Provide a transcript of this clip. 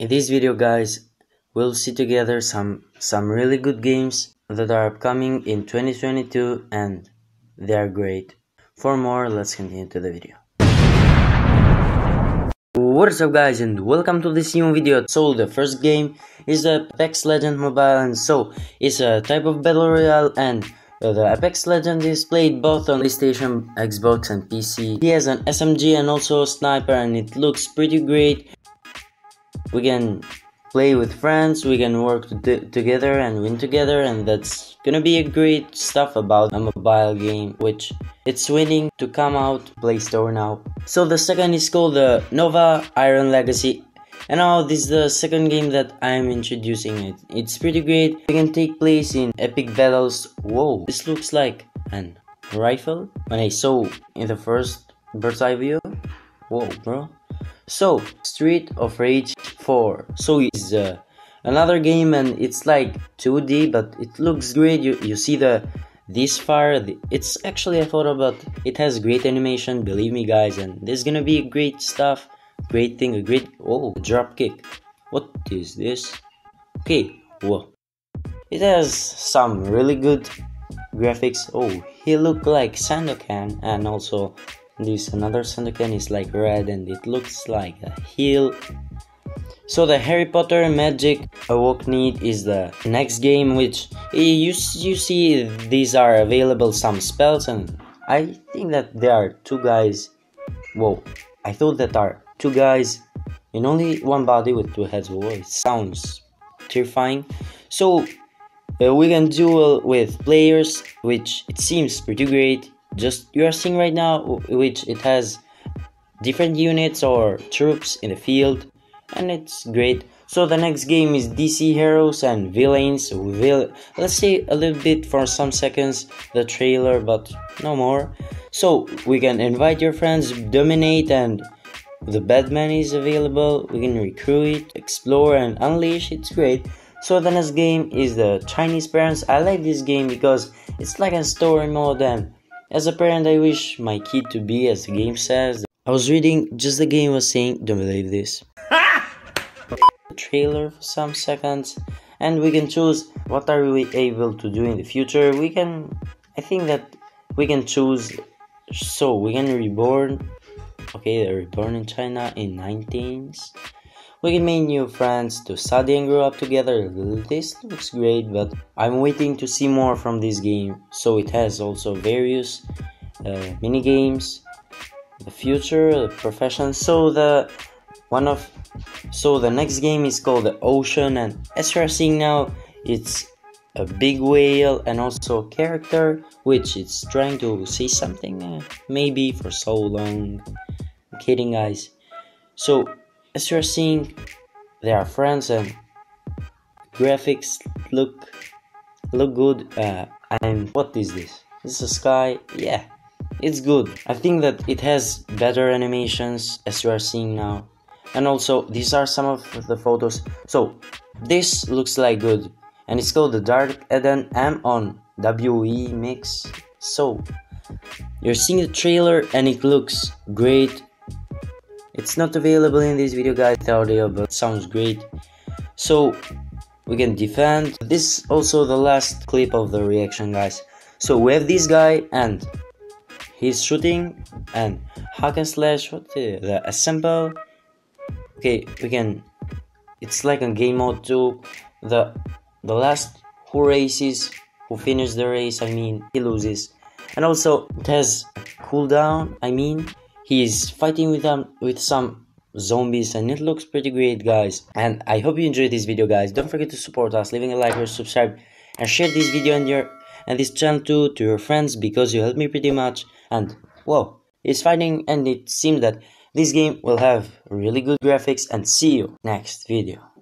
In this video guys, we'll see together some some really good games that are upcoming in 2022 and they are great. For more, let's continue to the video. What is up guys and welcome to this new video. So the first game is Apex Legend Mobile and so it's a type of battle royale and uh, the Apex Legend is played both on PlayStation, Xbox and PC. He has an SMG and also a sniper and it looks pretty great we can play with friends we can work together and win together and that's gonna be a great stuff about a mobile game which it's winning to come out play store now. So the second is called the nova iron legacy and now this is the second game that i am introducing it. It's pretty great. It can take place in epic battles whoa this looks like an rifle. When i saw in the first bird's eye view whoa bro. So street of rage 4 so it's uh, another game and it's like 2d but it looks great. You, you see the this far it's actually a photo but it has great animation believe me guys and there's gonna be great stuff. Great thing a great oh drop kick. What is this? Okay whoa. It has some really good graphics. Oh he look like sandokan and also this another sandokan is like red and it looks like a heel so the Harry Potter Magic Awakened is the next game which you, you see these are available some spells and I think that there are two guys whoa I thought that are two guys in only one body with two heads whoa it sounds terrifying. So uh, we can duel with players which it seems pretty great. Just you are seeing right now which it has different units or troops in the field and it's great. So the next game is dc heroes and villains. We will let's say a little bit for some seconds the trailer but no more. So we can invite your friends dominate and the batman is available. We can recruit explore and unleash. It's great. So the next game is the chinese parents. I like this game because it's like a story mode and as a parent i wish my kid to be as the game says. I was reading just the game was saying don't believe this trailer for some seconds and we can choose what are we able to do in the future. We can i think that we can choose so we can reborn okay they're reborn in china in 19s we can make new friends to study and grow up together. This looks great but i'm waiting to see more from this game. So it has also various uh, mini games the future the profession. So the one of so the next game is called the ocean and as you're seeing now. It's a big whale and also a character which is trying to say something uh, maybe for so long. I'm kidding guys. So as you're seeing they are friends and graphics look look good uh, and what is this? This is a sky? Yeah it's good. I think that it has better animations as you are seeing now and also these are some of the photos. So this looks like good. And it's called the dark eden m on WEMIX. So you're seeing the trailer and it looks great. It's not available in this video guys the audio but sounds great. So we can defend. This is also the last clip of the reaction guys. So we have this guy and he's shooting and hack and slash what the, the assemble okay we can it's like a game mode too the the last who races who finishes the race i mean he loses. And also it has cooldown i mean he's fighting with them with some zombies and it looks pretty great guys. And i hope you enjoyed this video guys. Don't forget to support us leaving a like or subscribe and share this video and your and this channel too to your friends because you help me pretty much. And whoa it's fighting and it seems that this game will have really good graphics and see you next video.